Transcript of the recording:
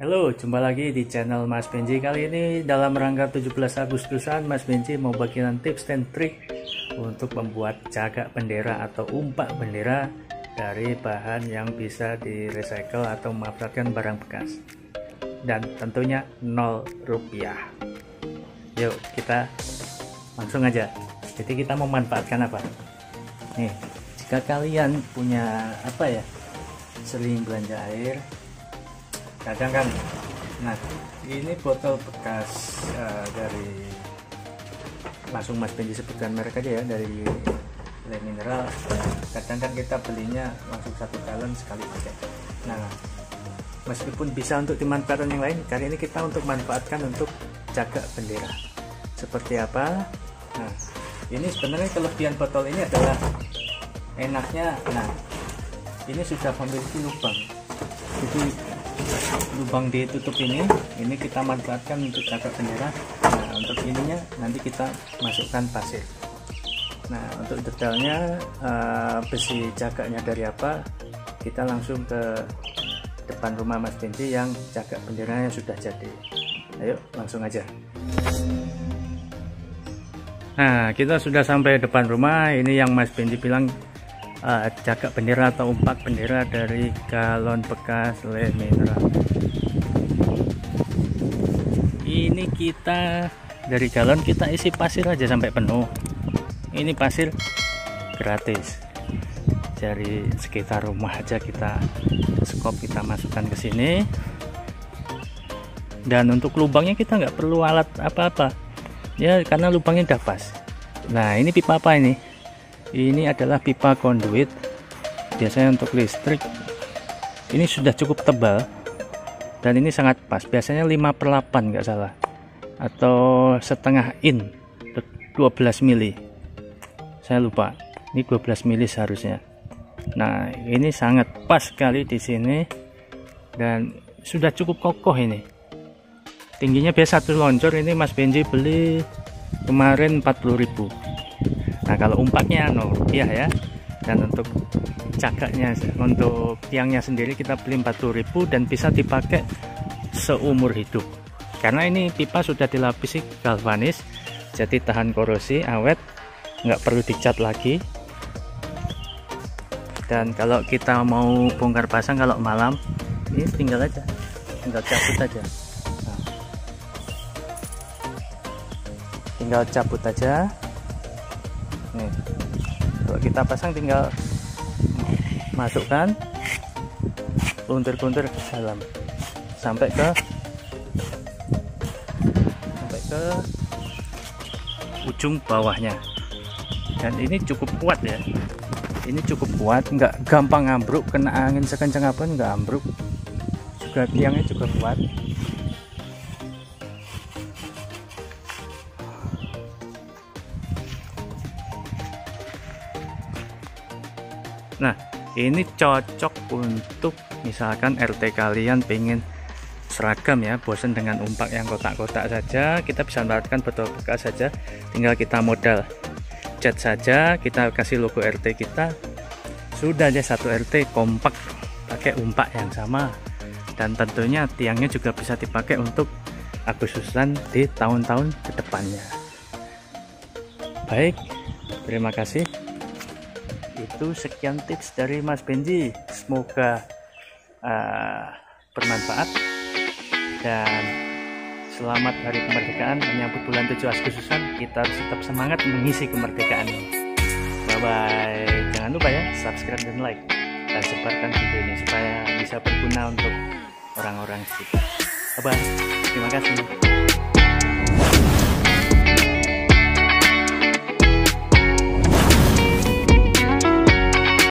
Halo, jumpa lagi di channel Mas Benji. Kali ini dalam rangka 17 Agustusan, Mas Benji mau bagikan tips dan trik untuk membuat cagak bendera atau umpak bendera dari bahan yang bisa direcycle atau memanfaatkan barang bekas. Dan tentunya 0 rupiah. Yuk, kita langsung aja. Jadi kita memanfaatkan apa? Nih, jika kalian punya apa ya? Seling belanja air, kadang kan nah ini botol bekas uh, dari langsung Mas Benji sebutkan merek aja ya dari Le Mineral. Kadang kan kita belinya langsung satu galon sekali pakai. Nah meskipun bisa untuk dimanfaatkan yang lain kali ini kita untuk manfaatkan untuk jaga bendera. Seperti apa? Nah ini sebenarnya kelebihan botol ini adalah enaknya nah ini sudah memiliki lubang. Jadi lubang ditutup ini ini kita manfaatkan untuk jaga bendera. Nah untuk ininya nanti kita masukkan pasir. Nah untuk detailnya uh, besi jaganya dari apa kita langsung ke depan rumah Mas Benji yang jaga benderanya sudah jadi. Ayo langsung aja. Nah kita sudah sampai depan rumah. Ini yang Mas Benji bilang uh, jaga bendera atau umpak bendera dari galon bekas le mineral. Ini kita dari galon kita isi pasir aja sampai penuh. Ini pasir gratis. Dari sekitar rumah aja kita skop kita masukkan ke sini. Dan untuk lubangnya kita nggak perlu alat apa-apa. Ya karena lubangnya udah pas. Nah ini pipa apa ini ini adalah pipa conduit biasanya untuk listrik. Ini sudah cukup tebal dan ini sangat pas. Biasanya 5 per 8 nggak salah. Atau setengah in 12 mili. Saya lupa. Ini 12 mili seharusnya. Nah ini sangat pas sekali di sini dan sudah cukup kokoh ini. Tingginya biasa satu loncor. Ini Mas Benji beli kemarin 40.000 nah kalau umpaknya 0 rupiah ya. Dan untuk cagaknya untuk tiangnya sendiri kita beli 40.000 dan bisa dipakai seumur hidup. Karena ini pipa sudah dilapisi galvanis jadi tahan korosi awet nggak perlu dicat lagi. Dan kalau kita mau bongkar pasang kalau malam ini tinggal aja tinggal cabut aja. Nah. tinggal cabut aja nih kalau kita pasang tinggal masukkan puntir-puntir ke dalam. Sampai ke sampai ke ujung bawahnya. Dan ini cukup kuat ya. Ini cukup kuat nggak gampang ambruk kena angin sekencang apa nggak ambruk. Juga tiangnya juga kuat nah ini cocok untuk misalkan RT kalian pengen seragam ya bosan dengan umpak yang kotak-kotak saja kita bisa mendapatkan betul bekas saja tinggal kita modal. Cat saja kita kasih logo RT kita sudah aja satu RT kompak pakai umpak yang sama. Dan tentunya tiangnya juga bisa dipakai untuk Agustusan di tahun-tahun ke depannya baik terima kasih itu sekian tips dari Mas Benji. Semoga uh, bermanfaat. Dan selamat hari kemerdekaan. Menyambut bulan 7 Agustusan kita harus tetap semangat mengisi kemerdekaan ini. Bye bye jangan lupa ya subscribe dan like. Dan sebarkan video ini supaya bisa berguna untuk orang-orang sekitar. Bye bye terima kasih